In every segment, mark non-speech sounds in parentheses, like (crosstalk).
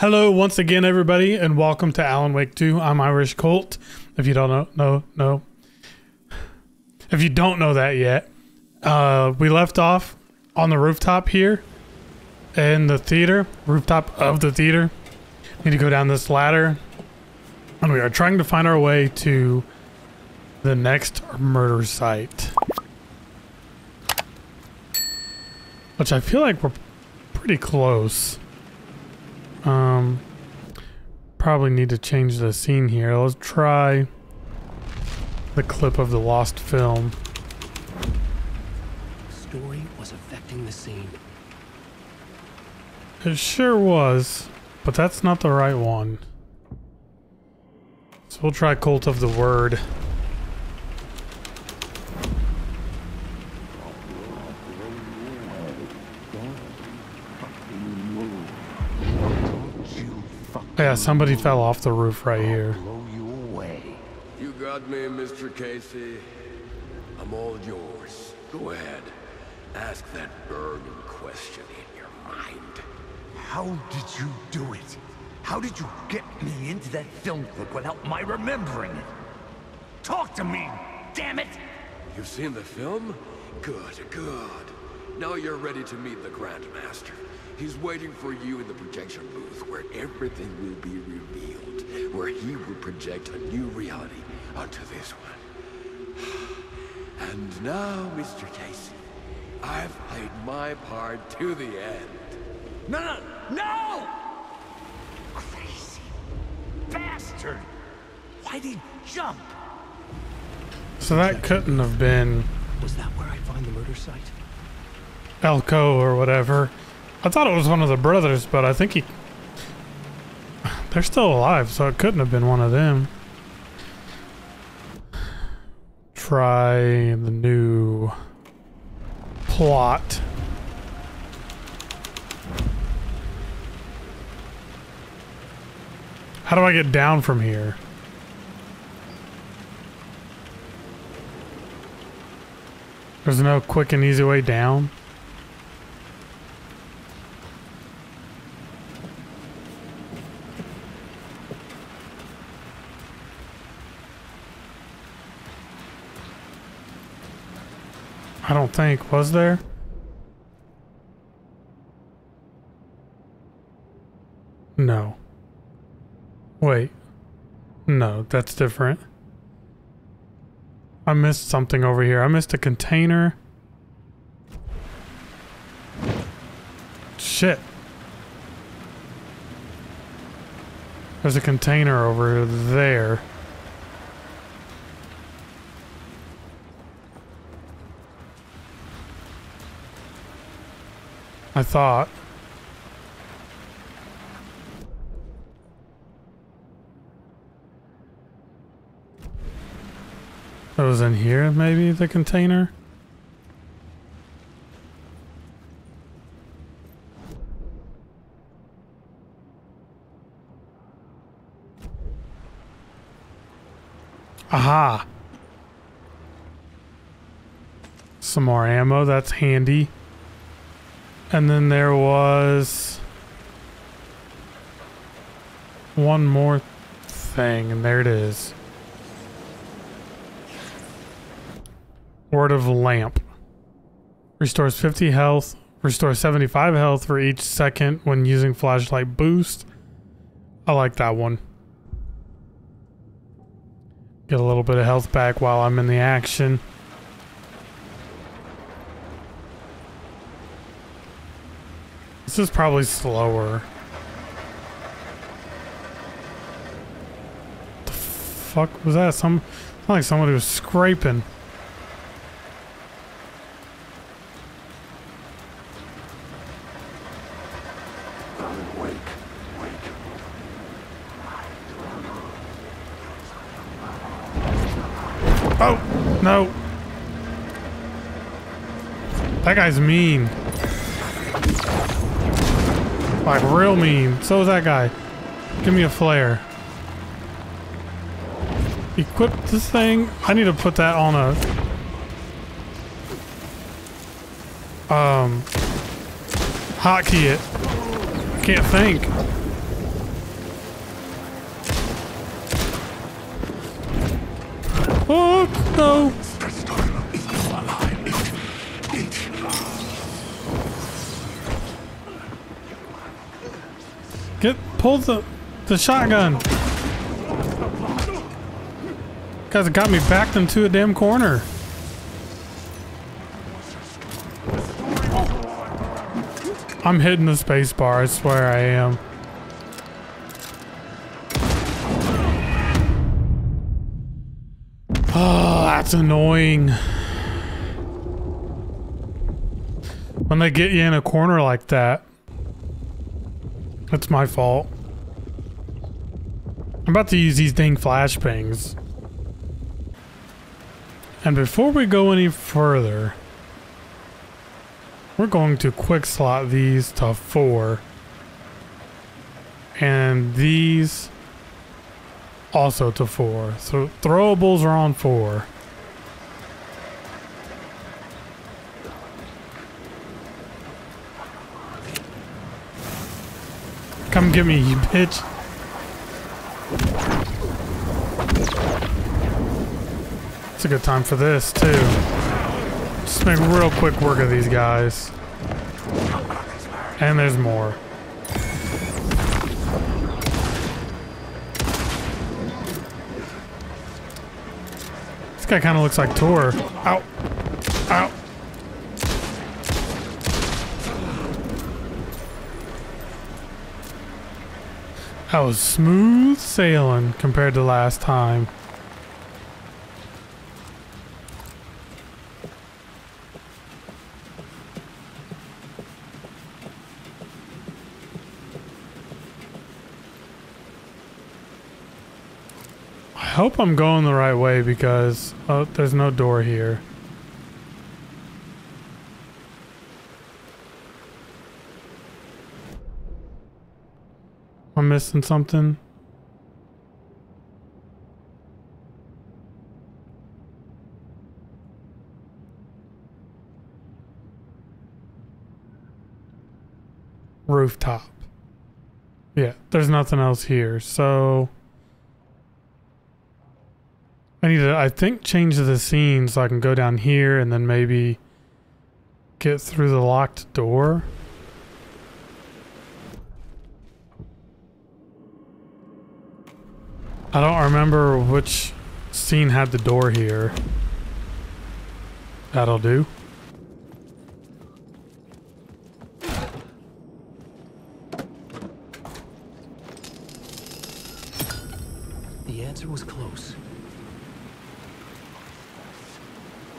Hello, once again, everybody, and welcome to Alan Wake 2. I'm Irish Colt. If you don't know, no, no. If you don't know that yet, uh, we left off on the rooftop here in the theater, rooftop of the theater. Need to go down this ladder, and we are trying to find our way to the next murder site. Which I feel like we're pretty close. Um, probably need to change the scene here. Let's try the clip of the lost film. Story was affecting the scene. It sure was, but that's not the right one. So we'll try Cult of the Word. Yeah, somebody fell off the roof right here. Blow you away. You got me, Mr. Casey. I'm all yours. Go ahead. Ask that burning question in your mind. How did you do it? How did you get me into that film clip without my remembering it? Talk to me, damn it! You've seen the film? Good, good. Now you're ready to meet the Grandmaster. He's waiting for you in the projection booth where everything will be revealed. Where he will project a new reality onto this one. (sighs) And now, Mr. Casey, I've played my part to the end. No, no, no! Crazy bastard! Why'd he jump? So that couldn't have been Was that where I find the murder site? Elko or whatever. I thought it was one of the brothers, but I think he... They're still alive, so it couldn't have been one of them. Try the new plot. How do I get down from here? There's no quick and easy way down. Think. Was there? No. Wait. No, that's different. I missed something over here. I missed a container. Shit. There's a container over there. I thought. It was in here, maybe, the container? Aha! Some more ammo, that's handy. And then there was one more thing, and there it is. Word of Lamp. Restores 50 health, restores 75 health for each second when using flashlight boost. I like that one. Get a little bit of health back while I'm in the action. This is probably slower. The fuck was that? Some like somebody was scraping. Oh, no. That guy's mean. Like, real mean. So is that guy. Give me a flare. Equip this thing. I need to put that on a... Um... Hotkey it. I can't think. Oh, no! Pull the the shotgun. Guys got me backed into a damn corner. I'm hitting the space bar, I swear I am. Oh, that's annoying. When they get you in a corner like that. That's my fault. I'm about to use these dang flashbangs. And before we go any further, we're going to quick slot these to four. And these also to four. So throwables are on four. Come get me, you bitch. It's a good time for this, too. Just make real quick work of these guys. And there's more. This guy kind of looks like Tor. Ow. Ow. That was smooth sailing compared to last time. I hope I'm going the right way because oh, there's no door here. Missing something. Rooftop. Yeah, there's nothing else here. So I need to I think change the scene so I can go down here and then maybe get through the locked door. I don't remember which scene had the door here. That'll do. The answer was close.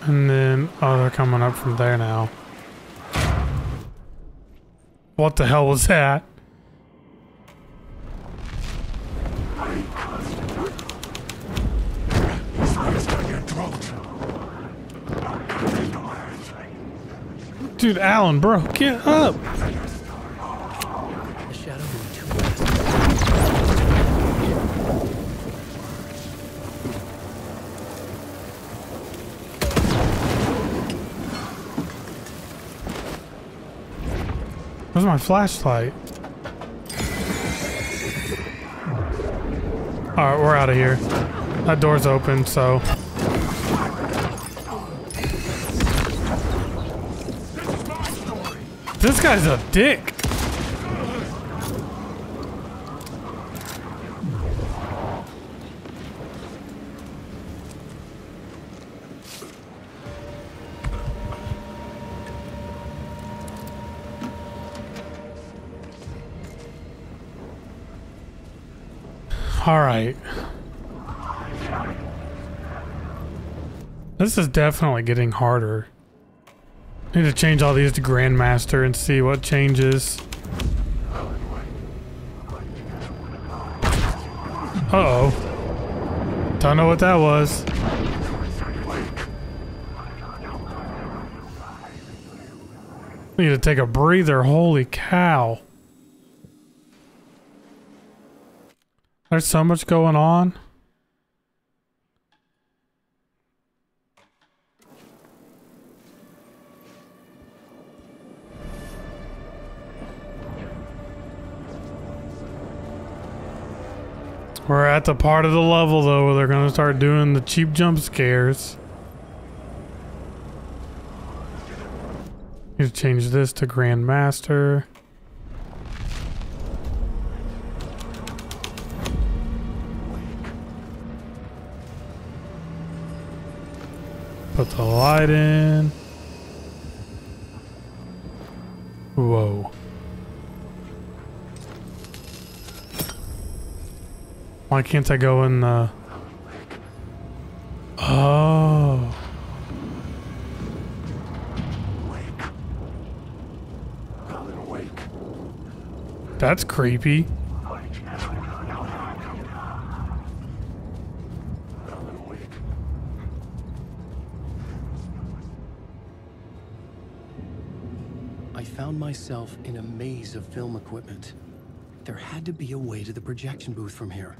And then, oh, they're coming up from there now. What the hell was that? Dude, Alan, bro, get up. Where's my flashlight? Alright, we're out of here. That door's open, so. This guy's a dick. All right. This is definitely getting harder. Need to change all these to Grandmaster and see what changes. Uh oh. Don't know what that was. Need to take a breather. Holy cow. There's so much going on. We're at the part of the level, though, where they're going to start doing the cheap jump scares. Need to change this to Grandmaster. Put the light in. Why can't I go in the... Oh. That's creepy. I found myself in a maze of film equipment. There had to be a way to the projection booth from here.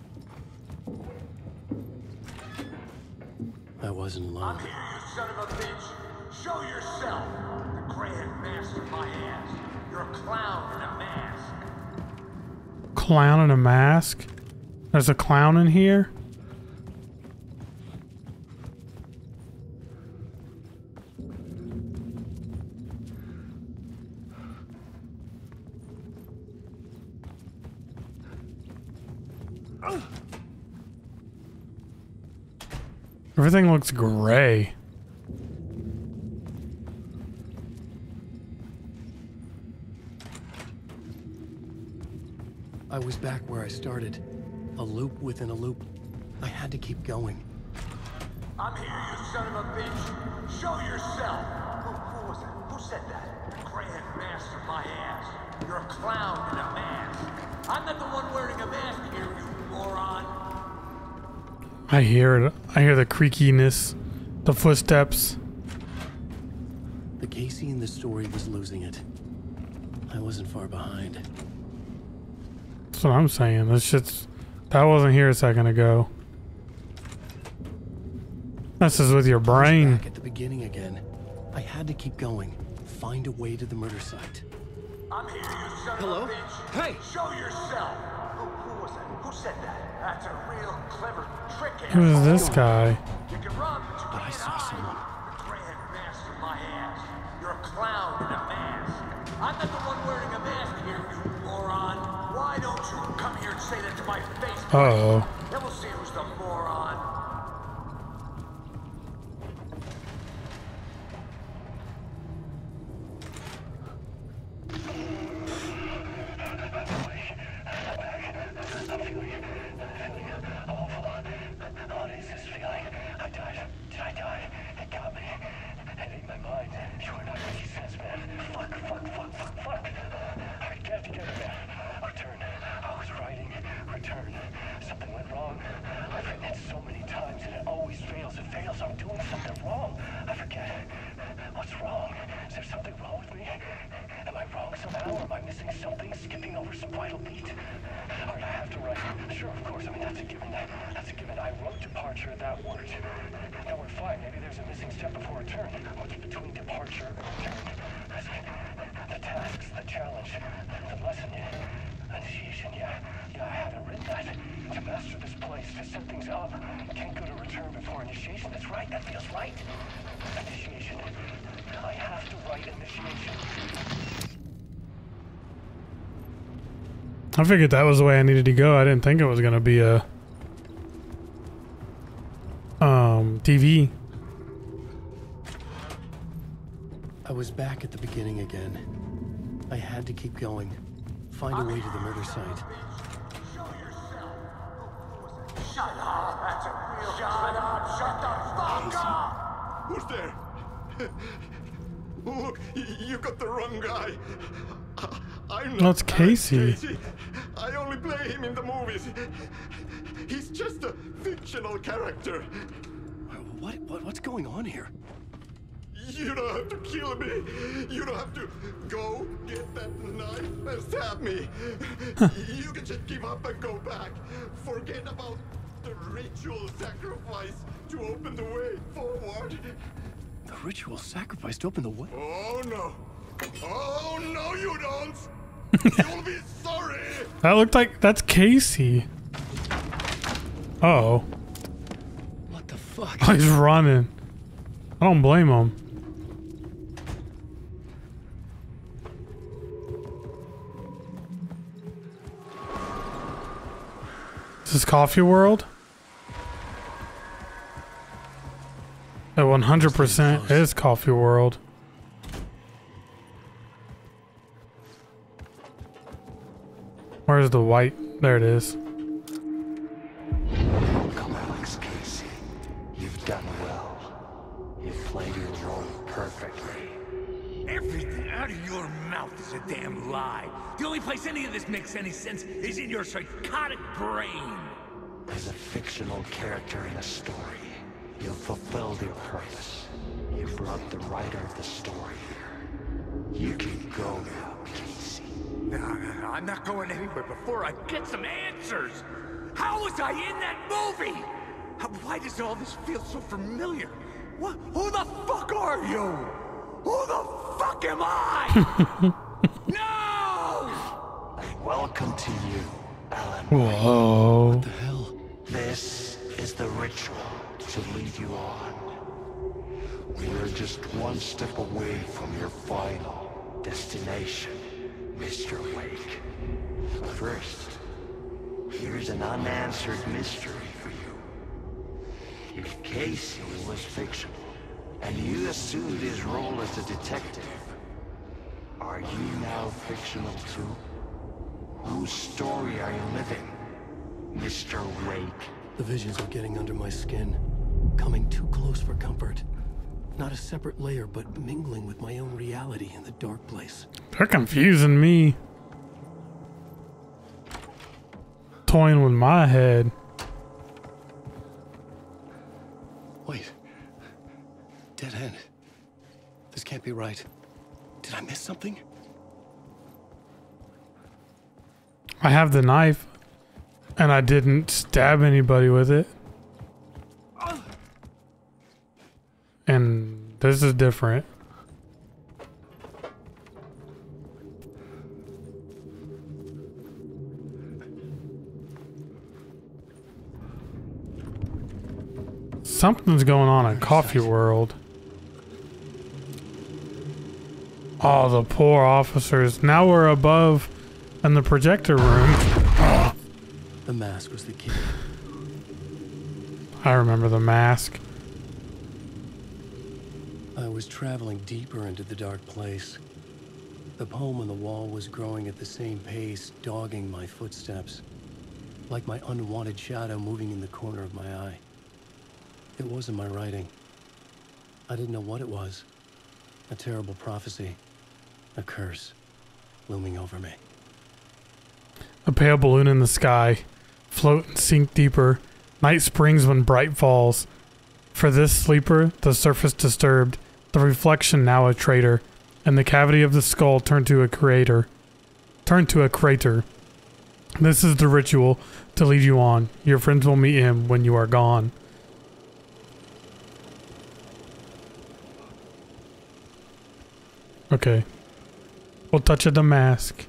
I wasn't alone. I'm here, you son of a bitch. Show yourself. The Grand Master, my ass. You're a clown in a mask. Clown in a mask? There's a clown in here? Everything looks gray. I was back where I started. A loop within a loop. I had to keep going. I'm here, you son of a bitch. Show yourself. Who, who was that? Who said that? Grand Master, my ass. You're a clown in a mask. I'm not the one wearing I hear it. I hear the creakiness, the footsteps. The Casey in the story was losing it. I wasn't far behind. That's what I'm saying. This shit's. That wasn't here a second ago. This is with your brain. Back at the beginning again. I had to keep going. Find a way to the murder site. I'm here, you son Hello? of a bitch. Hey! Show yourself. Who, who was that? Who said that? That's a real clever trick. Who is this guy? You can run, but you But I can't saw someone. The Grand Master, my ass. You're a clown in a mask. I'm not the one wearing a mask here, you moron. Why don't you come here and say that to my face? Uh oh. Some vital beat? I have to write. Sure, of course. I mean, that's a given. That's a given. I wrote departure. That worked. Now we're fine. Maybe there's a missing step before return. What's between departure and return? The tasks, the challenge, the lesson, initiation. Yeah, yeah. I haven't written that. To master this place, to set things up, can't go to return before initiation. That's right. That feels right. Initiation. I have to write initiation. I figured that was the way I needed to go. I didn't think it was gonna be a um TV. I was back at the beginning again. I had to keep going. Find a way to the murder site. Show yourself. Shut up. That's a real. Shut up. Shut the fuck up. Who's there? (laughs) Look, you got the wrong guy. I- I'm not No, Casey. Casey. I only play him in the movies. He's just a fictional character. What, what what's going on here? You don't have to kill me. You don't have to go get that knife and stab me. you can just give up and go back. Forget about the ritual sacrifice to open the way forward. The ritual sacrifice to open the way. Oh no. Oh no, you don't. You'll be sorry. That looked like that's Casey. Oh, What the fuck? Oh, he's running. I don't blame him. This is this Coffee World? It 100% is Coffee World. Where's the white? There it is. Come, Alex Casey. You've done well. You've played your role perfectly. Everything out of your mouth is a damn lie. The only place any of this makes any sense is in your psychotic brain. As a fictional character in a story, you've fulfilled your purpose. You brought the writer of the story here. You can I'm not going anywhere before I get some answers. How was I in that movie? How, why does all this feel so familiar? What? Who the fuck are you? Who the fuck am I? (laughs) no! Welcome to you, Alan. Whoa. What the hell? This is the ritual to lead you on. We're just one step away from your final destination, Mr. Wake. First, here's an unanswered mystery for you. If Casey was fictional, and you assumed his role as a detective, are you now fictional too? Whose story are you living, Mr. Wake? The visions are getting under my skin. Coming too close for comfort. Not a separate layer, but mingling with my own reality in the dark place. They're confusing me. Toying with my head. Wait. Dead end. This can't be right. Did I miss something? I have the knife, and I didn't stab anybody with it. And this is different. Something's going on in Coffee World. Oh, the poor officers. Now we're above in the projector room. The mask was the key. I remember the mask. I was traveling deeper into the dark place. The poem on the wall was growing at the same pace, dogging my footsteps. Like my unwanted shadow moving in the corner of my eye. It wasn't my writing. I didn't know what it was. A terrible prophecy. A curse. Looming over me. A pale balloon in the sky. Float and sink deeper. Night springs when bright falls. For this sleeper, the surface disturbed, the reflection now a traitor, and the cavity of the skull turned to a crater. Turned to a crater. This is the ritual to lead you on. Your friends will meet him when you are gone. Okay. We'll touch of the mask.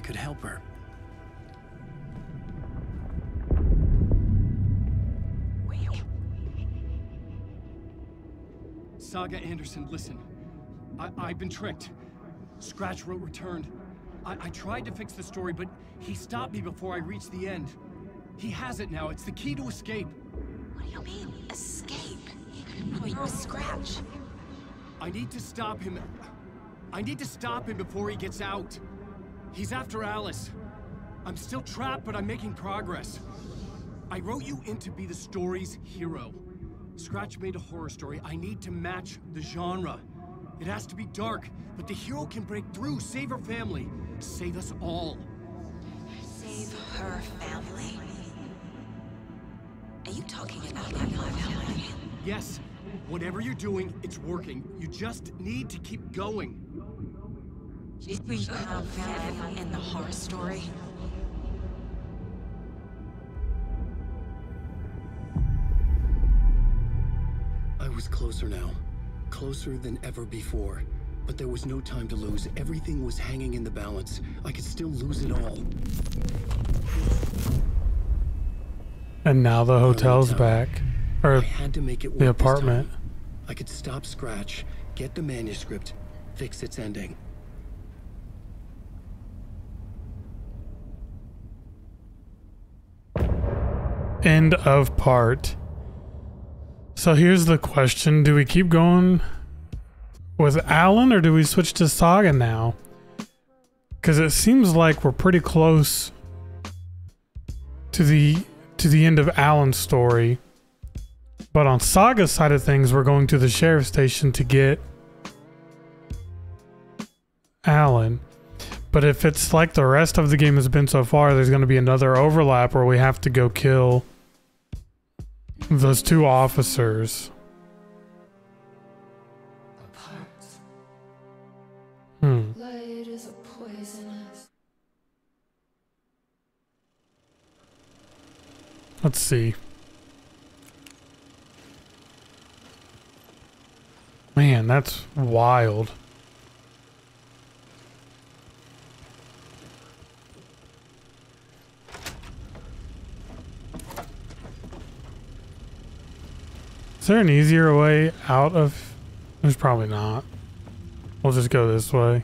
I could help her. Saga Anderson, listen. I I've been tricked. Scratch wrote returned. I, I tried to fix the story, but he stopped me before I reached the end. He has it now. It's the key to escape. What do you mean, escape? Oh, you're a scratch. I need to stop him. I need to stop him before he gets out. He's after Alice. I'm still trapped, but I'm making progress. I wrote you in to be the story's hero. Scratch made a horror story. I need to match the genre. It has to be dark, but the hero can break through, save her family, save us all. Save her family. Are you talking about my family? Yes, whatever you're doing, it's working. You just need to keep going. We have family in the horror story. I was closer now. Closer than ever before. But there was no time to lose. Everything was hanging in the balance. I could still lose it all. And now the hotel's back. Or I had to make it the apartment. I could stop Scratch, Get the manuscript, fix its ending. End of part. So here's the question Do we keep going with Alan or do we switch to Saga now? Because it seems like we're pretty close to the to the end of Alan's story. But on Saga's side of things, we're going to the sheriff's station to get Alan. But if it's like the rest of the game has been so far, there's going to be another overlap where we have to go kill those two officers. Hmm. Light is a poisonous. Let's see. Man, that's wild. There an easier way out of... There's probably not. We'll just go this way.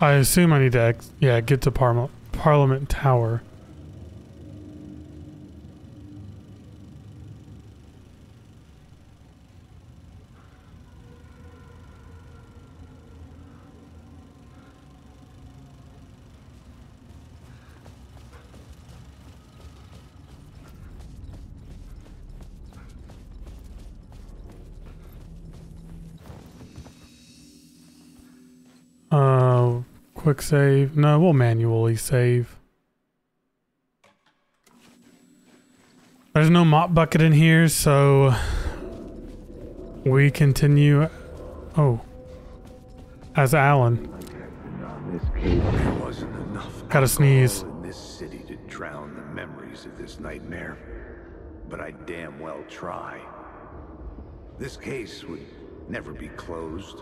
I assume I need to, yeah, get to Parma- Parliament Tower. Uh, quick save. No, we'll manually save. There's no mop bucket in here, so we continue. Oh, as Alan. Enough Gotta sneeze. in this city to drown the memories of this nightmare. But I damn well try. This case would never be closed.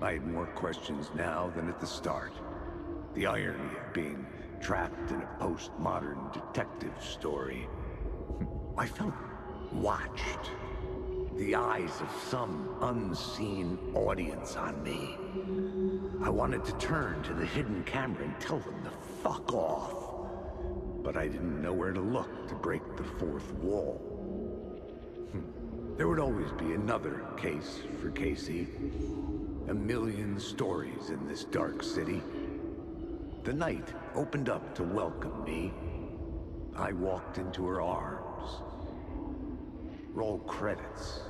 I had more questions now than at the start. The irony of being trapped in a postmodern detective story. I felt watched. The eyes of some unseen audience on me. I wanted to turn to the hidden camera and tell them to fuck off. But I didn't know where to look to break the fourth wall. There would always be another case for Casey. A million stories in this dark city. The night opened up to welcome me. I walked into her arms. Roll credits.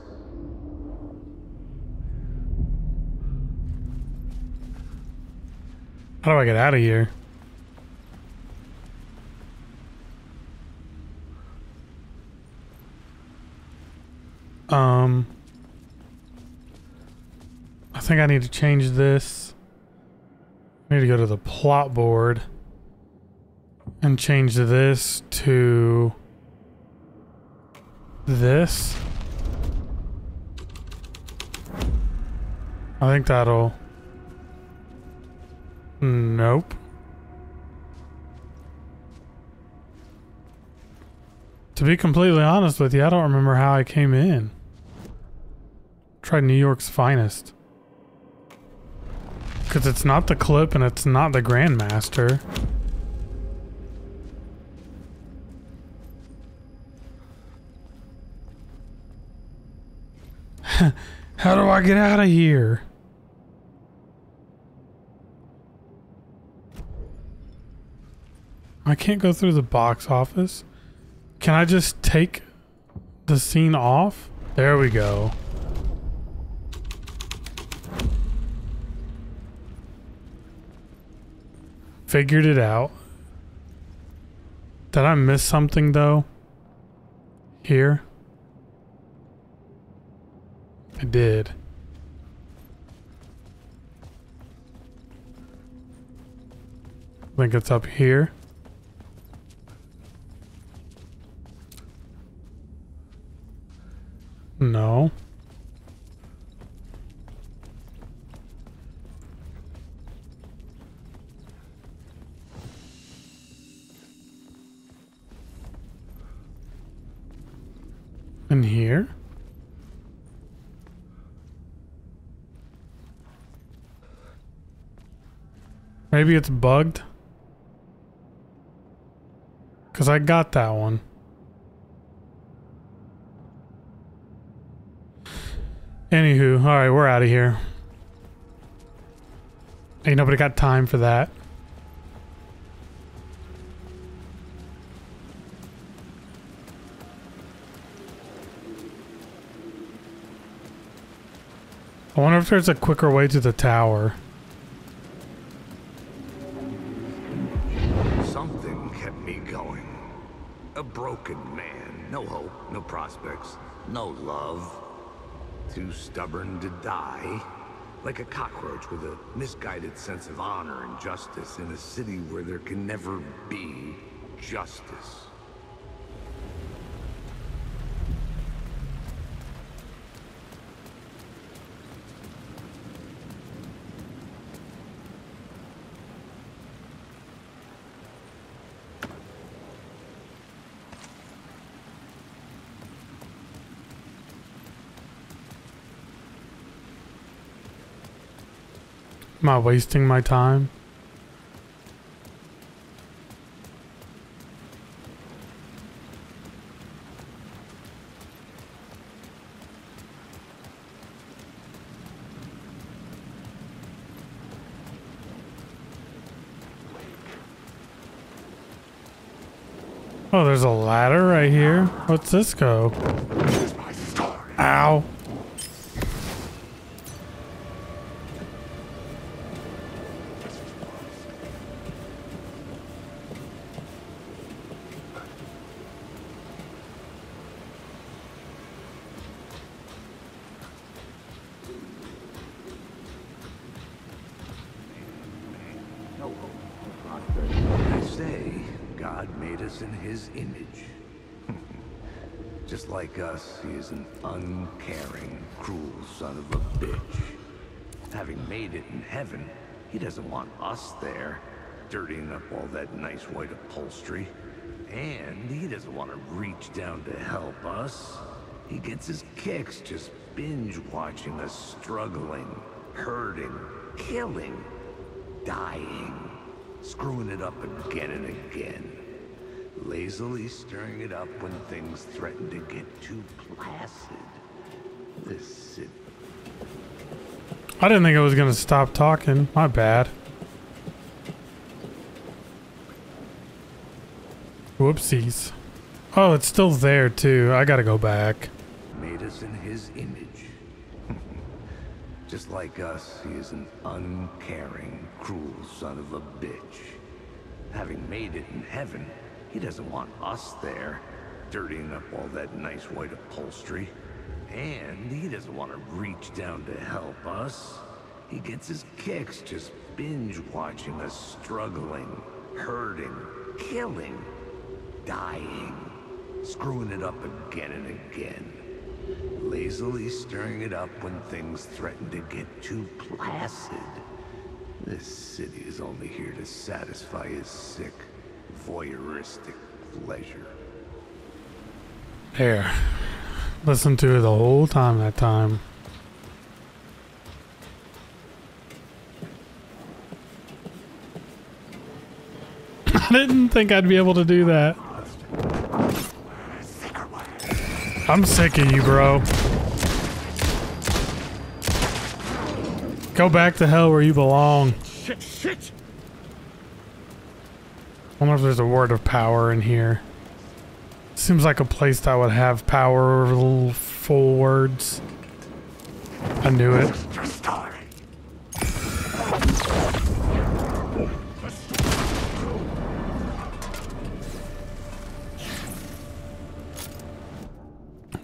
How do I get out of here? Um, I think I need to change this. I need to go to the plot board and change this to this. I think that'll. Nope. To be completely honest with you, I don't remember how I came in. Tried New York's finest. Because it's not the clip and it's not the Grandmaster. (laughs) How do I get out of here? I can't go through the box office. Can I just take the scene off? There we go. Figured it out. Did I miss something though? Here? I did. I think it's up here. No. Maybe it's bugged. Because I got that one. Anywho, alright, we're out of here. Ain't nobody got time for that. I wonder if there's a quicker way to the tower. Too stubborn to die. Like a cockroach with a misguided sense of honor and justice in a city where there can never be justice. Am I wasting my time? Oh, there's a ladder right here. What's this go? Ow. I say, In his image. (laughs) Just like us, he is an uncaring, cruel son of a bitch. Having made it in heaven, he doesn't want us there, dirtying up all that nice white upholstery. And he doesn't want to reach down to help us. He gets his kicks just binge watching us struggling, hurting, killing, dying, screwing it up again and again. Lazily stirring it up when things threaten to get too placid. This city. I didn't think I was gonna stop talking. My bad. Whoopsies. Oh, it's still there too. I gotta go back. Made us in his image. (laughs) Just like us, he is an uncaring, cruel son of a bitch. Having made it in heaven, he doesn't want us there, dirtying up all that nice white upholstery. And he doesn't want to reach down to help us. He gets his kicks just binge watching us struggling, hurting, killing, dying, screwing it up again and again. Lazily stirring it up when things threaten to get too placid. This city is only here to satisfy his sick, voyeuristic pleasure. Here. Listen to it the whole time that time. (laughs) I didn't think I'd be able to do that. I'm sick of you, bro. Go back to hell where you belong. Shit, shit! Wonder if there's a word of power in here. Seems like a place that would have power over little full words. I knew it.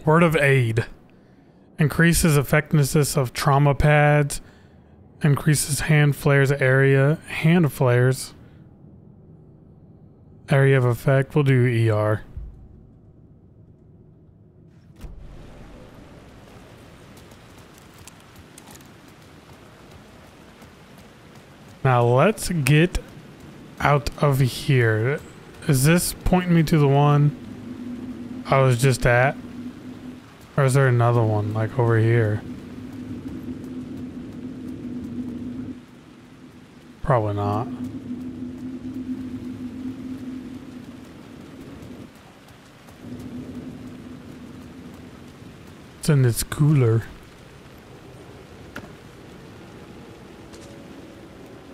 Word of aid. Increases effectiveness of trauma pads. Increases hand flares area. Hand flares. Area of effect. We'll do ER. Now let's get out of here. Is this pointing me to the one I was just at? Or is there another one, like over here? Probably not. And it's cooler.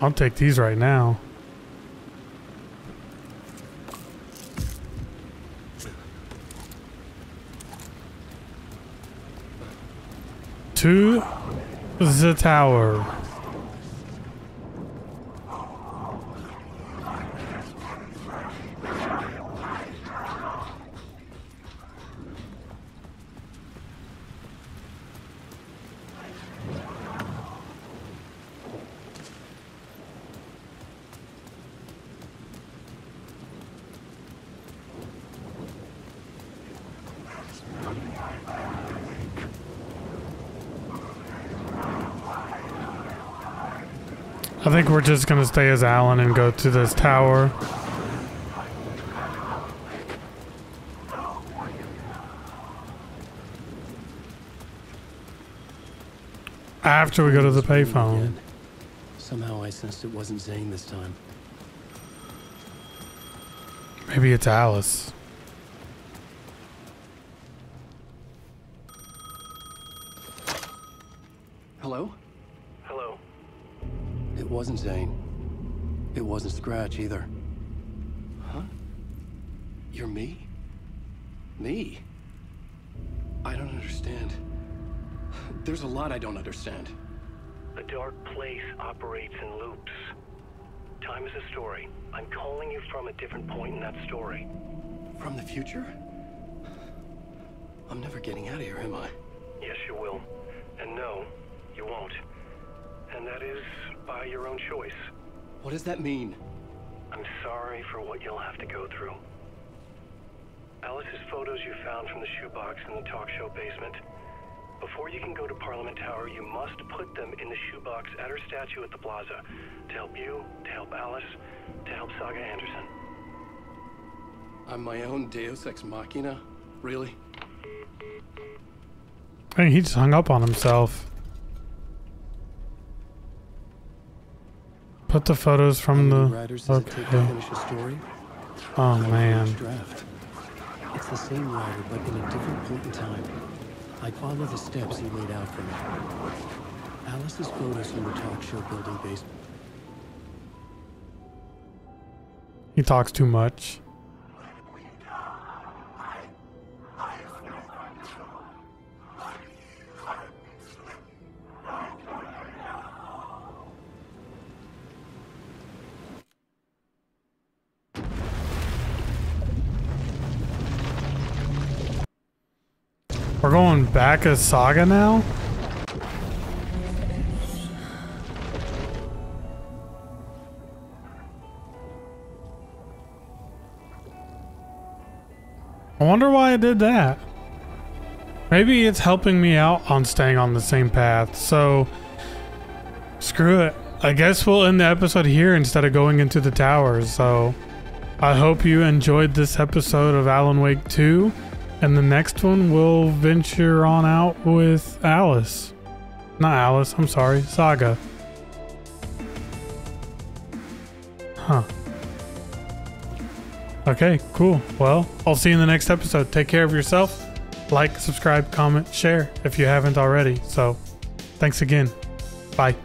I'll take these right now. To the tower. I think we're just gonna stay as Alan and go to this tower. After we go to the payphone. Somehow I sensed it wasn't Zane this time. Maybe it's Alice. Hello? Hello. It wasn't Zane. It wasn't Scratch either. Huh? You're me? Me? I don't understand. There's a lot I don't understand. The dark place operates in loops. Time is a story. I'm calling you from a different point in that story. From the future? I'm never getting out of here, am I? Yes, you will. And no, you won't. And that is by your own choice. What does that mean? I'm sorry for what you'll have to go through. Alice's photos you found from the shoebox in the talk show basement. Before you can go to Parliament Tower, you must put them in the shoebox at her statue at the plaza. To help you, to help Alice, to help Saga Anderson. I'm my own Deus Ex Machina? Really? I Hey, he just hung up on himself. Put the photos from the. writers does it take to Okay. story? Oh man. Draft. It's the same writer, but in a different point in time. I follow the steps he laid out for me. Alice's photos from the talk show building basement. He talks too much. Back as Saga now? I wonder why I did that. Maybe it's helping me out on staying on the same path. So, screw it. I guess we'll end the episode here instead of going into the towers. So, I hope you enjoyed this episode of Alan Wake 2. And the next one, we'll venture on out with Alice. Not Alice, I'm sorry, Saga. Huh. Okay, cool. Well, I'll see you in the next episode. Take care of yourself. Like, subscribe, comment, share if you haven't already. So, thanks again. Bye.